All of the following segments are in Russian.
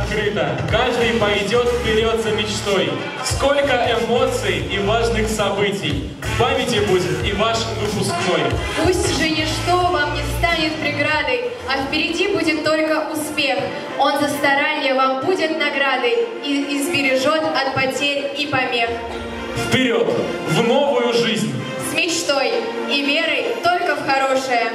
открыто. Каждый пойдет вперед за мечтой. Сколько эмоций и важных событий. В памяти будет и ваш выпускной. Пусть же ничто вам не станет преградой, а впереди будет только успех. Он за старание вам будет наградой и избережет от потерь и помех. Вперед! В новую жизнь! С мечтой и верой только в хорошее!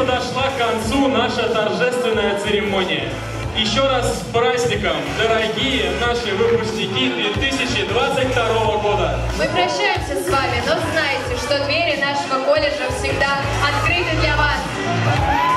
подошла к концу наша торжественная церемония. Еще раз с праздником, дорогие наши выпускники 2022 года! Мы прощаемся с вами, но знайте, что двери нашего колледжа всегда открыты для вас!